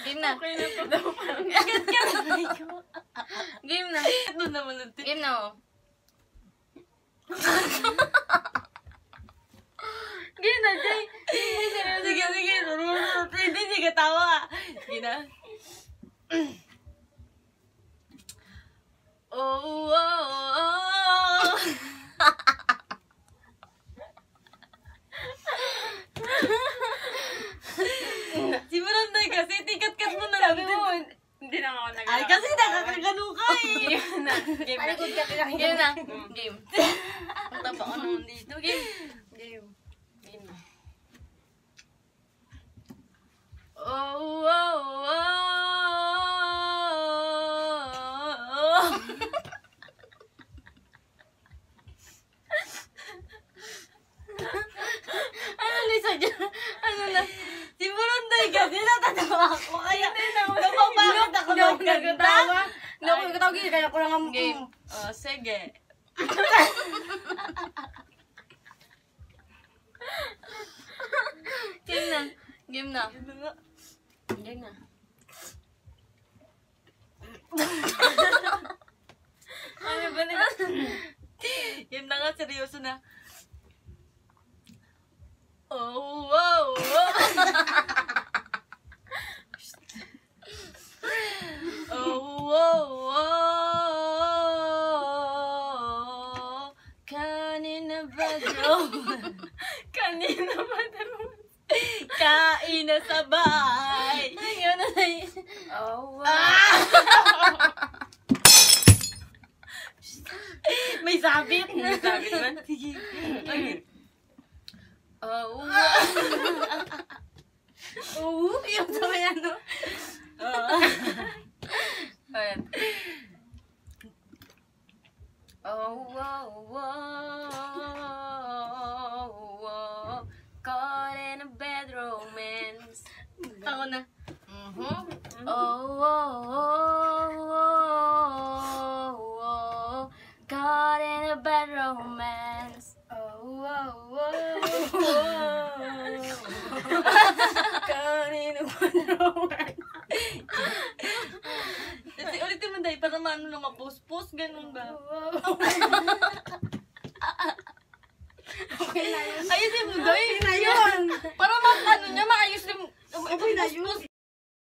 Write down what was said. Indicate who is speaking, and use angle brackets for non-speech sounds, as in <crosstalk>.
Speaker 1: Game na. Okay na to daw. Agad ka na. Game na.
Speaker 2: Ito na malutin.
Speaker 1: Game na oh. Game na, Jay.
Speaker 2: Sige, sige. Hindi, sige, tawa. Sige na. Oh, oh, oh. oh.
Speaker 1: Game na. Game na.
Speaker 3: Palikod ka kaya.
Speaker 1: Game na. Game. <laughs> Ang taba ko naman dito. Game.
Speaker 2: Game.
Speaker 1: Game na. Oh, oh, oh. <laughs> ano Lisa dyan? Ano na?
Speaker 2: Simulan tayo kasi, natatawa ako. Kaya,
Speaker 1: Hindi ako
Speaker 2: ng ganda.
Speaker 3: Hindi ako nagkatawag yun, kaya ko lang ang...
Speaker 1: Game.
Speaker 2: Oh, sige.
Speaker 1: Game na. Game na. Game na.
Speaker 2: Ano ba nila? Yan na nga, seryoso na. Oh, wow, wow. <laughs> daw?
Speaker 1: Kanina ba
Speaker 2: Kain na sa bahay.
Speaker 1: Ayun na na Oh, wow.
Speaker 2: May sabit. May sabit man. Sige. Okay.
Speaker 1: Oh, <laughs> wow.
Speaker 3: Oo, yung sabi ano.
Speaker 2: Oh.
Speaker 1: Alright. Oh, wow, wow,
Speaker 2: Ako na.
Speaker 1: Mm-hmm. Oh, wow, wow, wow, wow. Caught in a bad romance.
Speaker 3: Oh, wow, wow, wow. Kanino ba naman?
Speaker 2: Kasi ulitin mo dahil para maano lang ma-post-post, ganun ba? <laughs>
Speaker 3: Okay na yun.
Speaker 2: Ayusin mo dahil.
Speaker 3: Okay na yun.
Speaker 2: Para